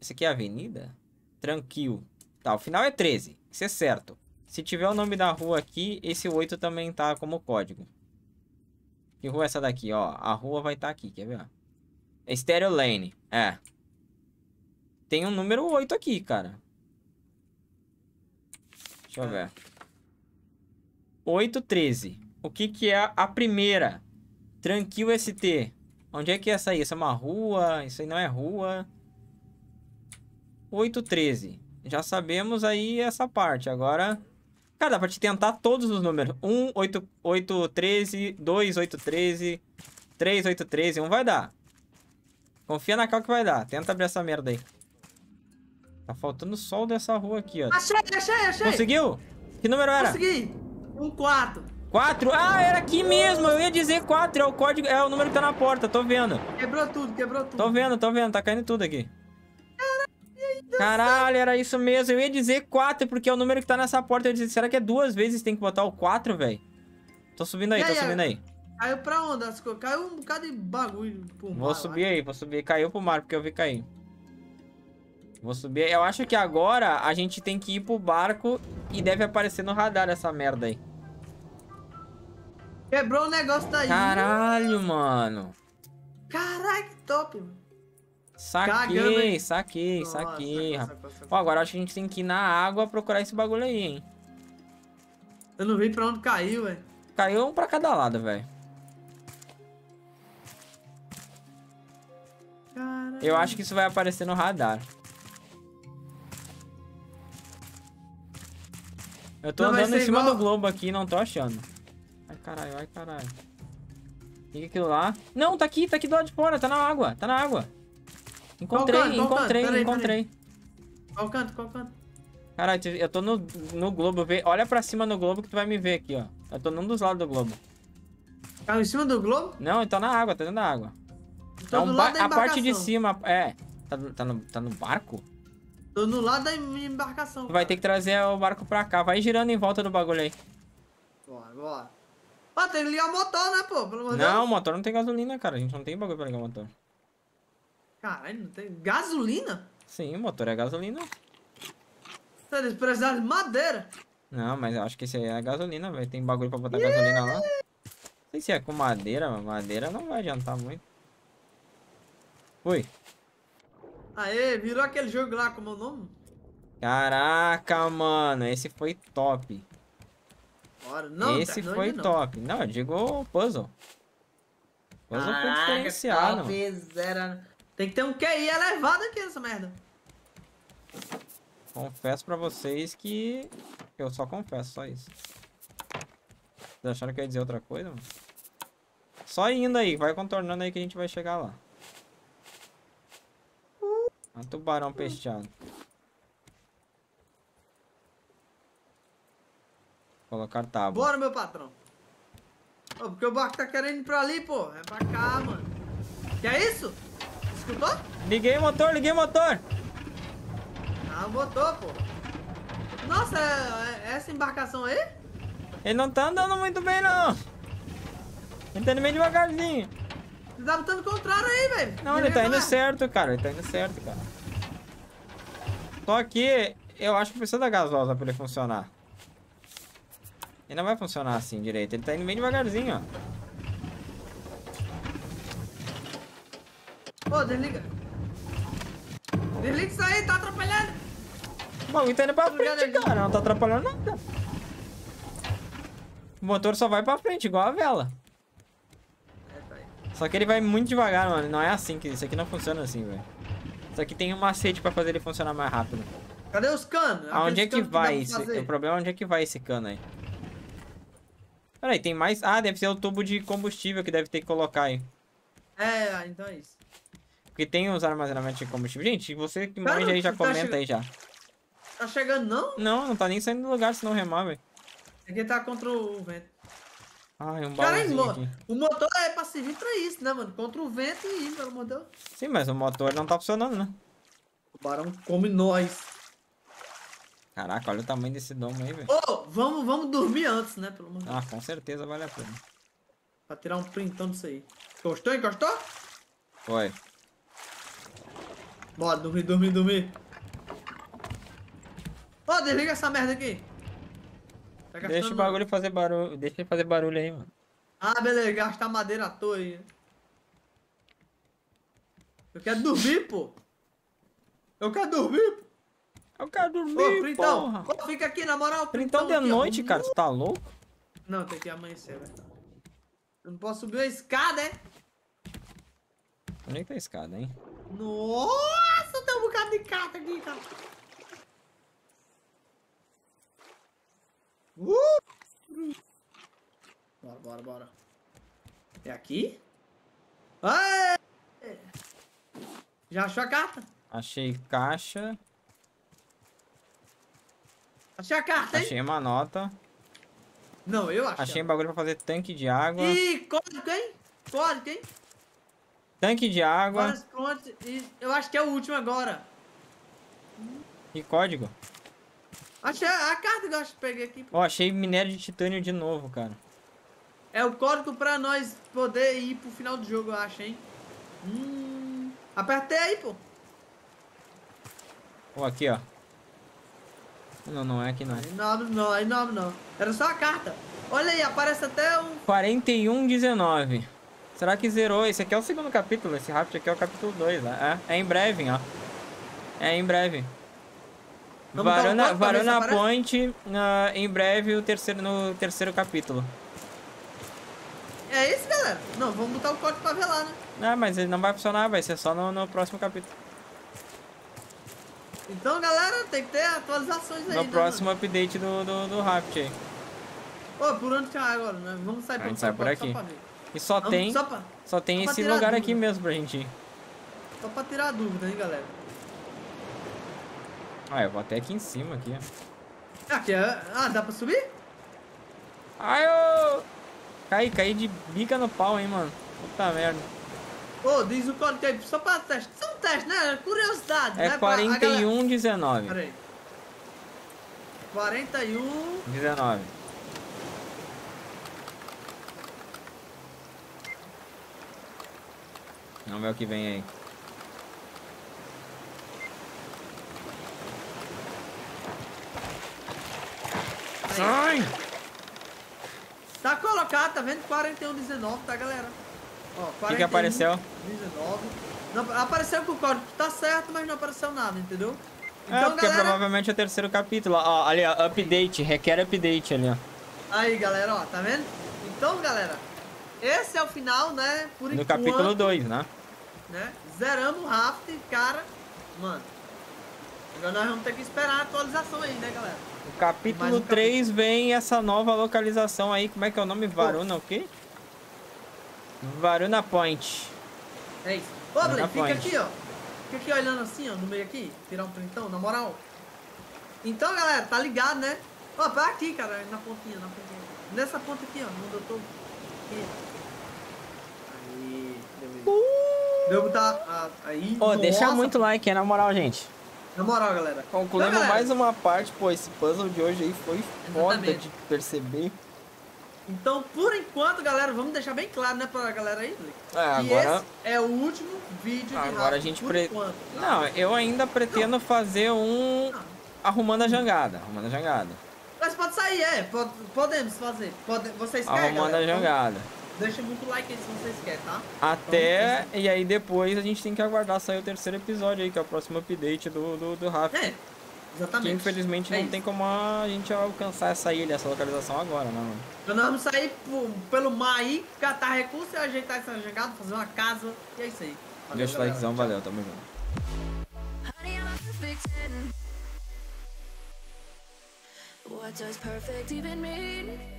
Essa aqui é a avenida? Tranquilo. Tá, o final é 13. Isso é certo. Se tiver o nome da rua aqui, esse 8 também tá como código. Que rua é essa daqui, ó? A rua vai estar aqui, quer ver? É Stereo Lane. É. Tem um número 8 aqui, cara. Deixa eu ver. 813. O que que é a primeira? Tranquil ST. Onde é que é essa aí? Essa é uma rua? Isso aí não é rua. 813. Já sabemos aí essa parte. Agora... Cara, dá pra te tentar todos os números. 1, 8, 8, 13, 2, 8, 13, 3, 8, 13. Um vai dar. Confia na cal que vai dar. Tenta abrir essa merda aí. Tá faltando sol dessa rua aqui, ó. Achei, achei, achei. Conseguiu? Que número era? Consegui. Um 4. 4? Ah, era aqui mesmo. Eu ia dizer 4. É o código, é o número que tá na porta. Tô vendo. Quebrou tudo, quebrou tudo. Tô vendo, tô vendo. Tá caindo tudo aqui. Caralho, era isso mesmo. Eu ia dizer 4 porque é o número que tá nessa porta. Eu ia dizer, será que é duas vezes tem que botar o 4, velho? Tô subindo aí, E tô aí, subindo aí. Caiu pra onde? Caiu um bocado de bagulho pro Vou mar, subir lá. aí, vou subir. Caiu pro mar porque eu vi cair. Vou subir. Eu acho que agora a gente tem que ir pro barco e deve aparecer no radar essa merda aí. Quebrou o negócio daí. Caralho, mano. Caralho, que top, mano. Saquei, saquei, Nossa, saquei. rapaz. Ó, agora acho que a gente tem que ir na água procurar esse bagulho aí, hein. Eu não vi pra onde caiu, velho. Caiu um pra cada lado, velho. Eu acho que isso vai aparecer no radar. Eu tô Não, andando em cima igual- do globo aqui e não tô achando. Caralho, ai, caralho. O que é aquilo lá? Não, tá aqui, tá aqui do lado de fora, tá na água, tá na água. Encontrei, canto? Qual canto? encontrei, Peraí, encontrei. Qual canto, qual canto? Caralho, eu tô no, no globo, vê- olha pra cima no globo que tu vai me ver aqui, ó. Eu tô num dos lados do globo. Caiu em cima do globo? Não, ele tá na água, tá dentro da água. Tô É um ba- lado da a parte de cima, é. Tá, no- tá, no, tá no barco? Tô no lado da minha embarcação. Vai ter que trazer o barco pra cá. Vai girando em volta do bagulho aí. Bora, bora. Ah, tem que ligar o motor, né, pô? Pelo amor Não, o motor não tem gasolina, cara. A gente não tem bagulho pra ligar o motor. Caralho, não tem. Gasolina? Sim, o motor é gasolina. Eles precisaram de madeira. Não, mas eu acho que esse aí é gasolina, velho. Tem bagulho pra botar gasolina lá. Não sei se é com madeira, mas madeira não vai adiantar muito. Ui. Aê, virou aquele jogo lá, como é o nome? Caraca, mano. Esse foi top. Bora. Não, esse terminou foi ainda não. top. Não, eu digo o puzzle. Puzzle foi Caraca, diferenciado. topzera. Tem que ter um QI elevado aqui nessa merda. Confesso pra vocês que eu só confesso, só isso. Vocês acharam que eu ia dizer outra coisa, mano? Só indo aí, vai contornando aí que a gente vai chegar lá. Um tubarão pesteado. Colocar tábua. Bora, meu patrão. Ô, porque o barco tá querendo ir pra ali, pô. É pra cá, mano. Que é isso? Escutou? Liguei o motor, liguei o motor. Não, botou, pô. Nossa, é- é- essa embarcação aí? Ele não tá andando muito bem, não. Ele tá indo bem devagarzinho. Você tá botando o contrário aí, velho. Não, ele tá indo certo, cara. Ele tá indo certo, cara. Só que eu acho que precisa da gasosa pra ele funcionar. Ele não vai funcionar assim direito. Ele tá indo bem devagarzinho, ó. Ô, desliga. Desliga isso aí, tá atrapalhando. O bagulho tá indo pra frente, cara. Não tá atrapalhando nada. O motor só vai pra frente, igual a vela. É, tá. Só que ele vai muito devagar, mano. Não é assim que isso aqui não funciona assim, velho. Isso aqui tem um macete pra fazer ele funcionar mais rápido. Cadê os canos? Aonde é que vai pra esse? O problema é onde é que vai esse cano aí. Peraí, tem mais. Ah, deve ser o tubo de combustível que deve ter que colocar aí. É, então é isso. Porque tem os armazenamentos de combustível. Gente, você que Cara, manja aí já tá comenta chegando- aí já. Tá chegando não? Não, não tá nem saindo do lugar se não remar, velho. Aqui tá contra o vento. Ai, um Cara, mo- o motor é pra servir pra isso, né, mano? Contra o vento e pelo amor de Deus. Sim, mas o motor não tá funcionando, né? O barão come nós. Caraca, olha o tamanho desse domo aí, velho. Ô, vamos, vamos dormir antes, né? Pelo amor. Ah, com certeza vale a pena. Pra tirar um printão disso aí. Encostou, encostou? Foi. Bora, dormir, dormir, dormir. Ô, desliga essa merda aqui. Tá Deixa o bagulho fazer barulho. Deixa ele fazer barulho aí, mano. Ah, beleza, gastar madeira à toa aí. Eu quero dormir, pô. Eu quero dormir, pô. Eu quero Ô, dormir, Printão, porra. ô, fica aqui, na moral. Printão de aqui, ó. noite, cara. Tu tá louco? Não, tem que amanhecer, velho. Eu não posso subir uma escada, é? Onde é que tá a escada, hein? Nossa, tem um bocado de carta aqui, cara. Uh! Bora, bora, bora. É aqui? Aê! Já achou a carta? Achei caixa. Achei a carta, hein? Achei uma nota. Não, eu achei. Achei um bagulho pra fazer tanque de água. Ih, código, hein? Código, hein? Tanque de água eu acho que é o último agora. e código. Achei a carta que eu acho que peguei aqui. Ó, achei minério de titânio de novo, cara. É o código pra nós poder ir pro final do jogo, eu acho, hein? Hum. Apertei aí, pô. Ó, aqui, ó. Não, não é aqui não. Aí não abre não, aí não abre não. Era só a carta. Olha aí, aparece até um... 4119. Será que zerou? Esse aqui é o segundo capítulo. Esse Raft aqui é o capítulo 2, né? É, é em breve, ó. É em breve. Vamos dar um aparece? Point, ah, em breve, o terceiro, no terceiro capítulo. É esse, galera? Não, vamos botar o código pra lá, né? Ah, mas ele não vai funcionar, vai ser só no, no próximo capítulo. Então, galera, tem que ter atualizações aí, No né, próximo update do, do, do Raft aí. mano? Ô, por onde que é agora, né? Vamos sair gente sai por aqui. Só. E só Vamos- tem, Só pra, só tem só esse lugar aqui mesmo pra gente ir. só pra tirar a dúvida, hein, galera? Ah, eu vou até aqui em cima aqui, ó. Aqui, é... Ah, dá pra subir? Ai, eu... Caí, caí de bica no pau, hein, mano. Puta merda. Ô, diz o código aí, só pra teste. Só um teste, né? Curiosidade, É né? Pra- a galera- 4119. Pera aí. 41. 19. Vamos ver o que vem aí. Ai! Tá colocado, tá vendo? 4119, tá, galera? 41, que que apareceu? 19. Não, apareceu que o código tá certo, mas não apareceu nada, entendeu? é, Então, porque galera, provavelmente é o terceiro capítulo. Ó, ali, ó, update, requer update ali, ó. aí, galera, ó, tá vendo? Então, galera, esse é o final, né? Por No enquanto, capítulo 2, né? né? Zeramos o raft, cara. Mano, agora nós vamos ter que esperar a atualização aí, né, galera? No Mais capítulo um 3 vem essa nova localização aí. Como é que é o nome? Varuna o quê? Varuna Point. É isso. Ô, Blake, fica ponte. aqui, ó. Fica aqui olhando assim, ó, no meio aqui. Tirar um printão, na moral. Então, galera, tá ligado, né? Ó, vai aqui, cara, na pontinha, na pontinha. Nessa ponta aqui, ó, onde eu tô. Aqui. Aí, deu mesmo. Deu botar. ah, aí. Ô, deixa nossa, muito like, é na moral, gente. Na moral, galera. Concluindo Então, galera, mais uma parte, pô, esse puzzle de hoje aí foi foda de perceber. Então, por enquanto, galera, vamos deixar bem claro, né, pra galera aí, É, que agora... esse é o último vídeo de Agora a gente por pre- enquanto. tá? Não, eu ainda pretendo fazer um Não. arrumando a jangada, arrumando a jangada. Mas pode sair, é. pode- podemos fazer. Pode, vocês querem, Arrumando a? Então, jangada. deixa muito like aí se vocês querem, tá? Até, Então, e aí depois a gente tem que aguardar sair o terceiro episódio aí, que é o próximo update do, do, do Rafa. É, Que exatamente. infelizmente É não isso. tem como a gente alcançar essa ilha, essa localização agora, né, mano? Então nós vamos sair por- pelo mar aí, catar recursos e ajeitar essa jangada, fazer uma casa. E é isso aí. Valeu, Deixa o likezão, valeu, tamo junto. Honey, I'm a perfect 10. What does perfect even mean?